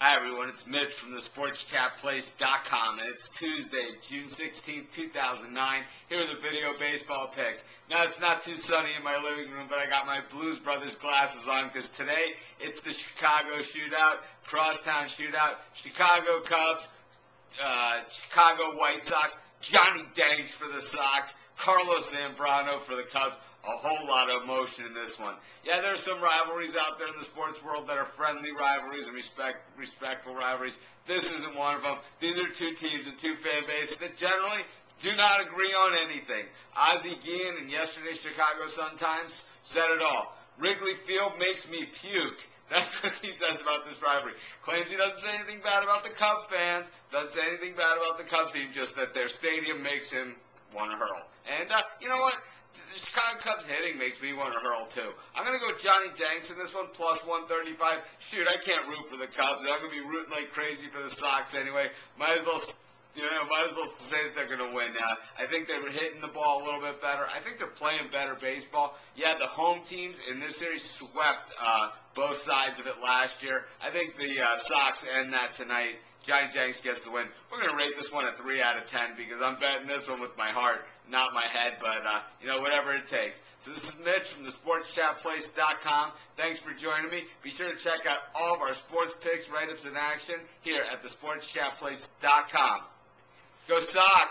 Hi everyone, it's Mitch from the SportsChatPlace.com, and it's Tuesday, June 16, 2009. Here with a video baseball pick. Now it's not too sunny in my living room, but I got my Blues Brothers glasses on because today it's the Chicago Shootout, Crosstown Shootout, Chicago Cubs, uh, Chicago White Sox, Johnny Danks for the Sox, Carlos Zambrano for the Cubs a whole lot of emotion in this one. Yeah, there's some rivalries out there in the sports world that are friendly rivalries and respect respectful rivalries. This isn't one of them. These are two teams and two fan bases that generally do not agree on anything. Ozzie Guillen and yesterday's Chicago Sun-Times said it all. Wrigley Field makes me puke. That's what he says about this rivalry. Claims he doesn't say anything bad about the Cub fans, doesn't say anything bad about the Cubs team, just that their stadium makes him want to hurl. And uh, you know what? the Chicago Cubs hitting makes me want to hurl too. I'm gonna go Johnny Danks in this one plus 135. Shoot, I can't root for the Cubs. I'm gonna be rooting like crazy for the Sox anyway. Might as well, you know, might as well say that they're gonna win. Uh, I think they were hitting the ball a little bit better. I think they're playing better baseball. Yeah, the home teams in this series swept uh, both sides of it last year. I think the uh, Sox end that tonight. Johnny Danks gets the win. We're going to rate this one a 3 out of 10 because I'm betting this one with my heart, not my head, but, uh, you know, whatever it takes. So this is Mitch from the SportsChatPlace.com. Thanks for joining me. Be sure to check out all of our sports picks, write-ups, and action here at the SportsChatPlace.com. Go Sox!